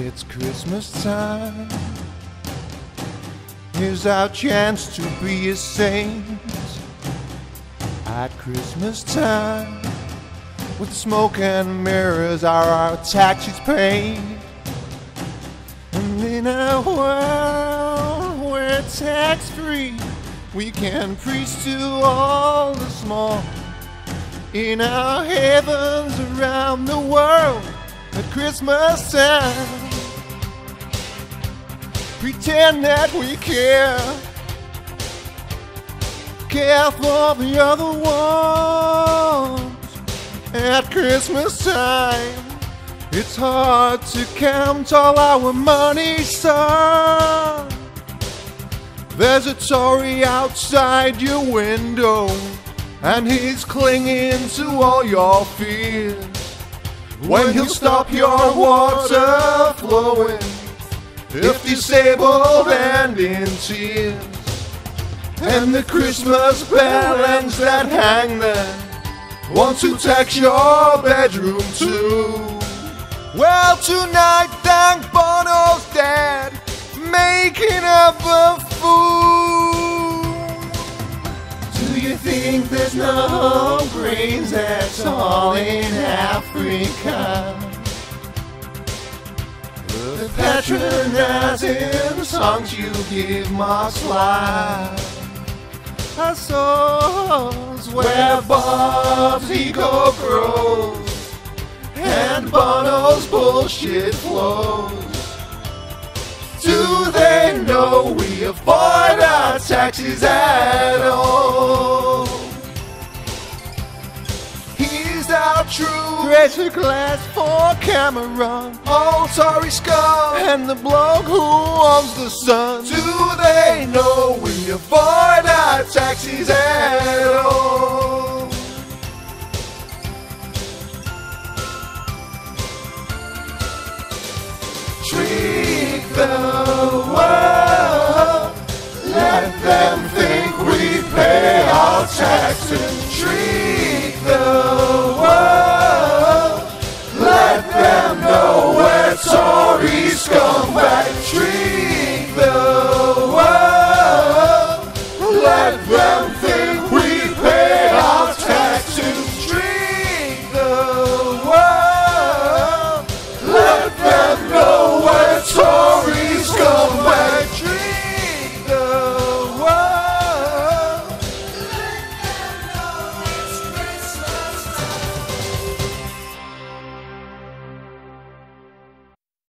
It's Christmas time. Here's our chance to be a saint at Christmas time. With smoke and mirrors are our taxes paid. And in a world where tax free, we can preach to all the small. In our heavens around the world at Christmas time. Pretend that we care. Care for the other ones at Christmas time. It's hard to count all our money, son. There's a Tory outside your window, and he's clinging to all your fears. When he'll stop your water flowing, if disabled and in tears, and the Christmas balance that hang there want to tax your bedroom too. Well, tonight, thank Bono's dad, making up a fool. Do you think there's no grains at all in Africa? The patronizing songs you give must lie. I souls where Bob's ego grows and Bono's bullshit flows. Do they know we avoid our taxes at all? He's our true treasure glass for Cameron. Oh, sorry, Scum. And the bloke who owns the sun. Do they know we avoid our taxes at all? Trick the world. Let them think we pay our taxes. The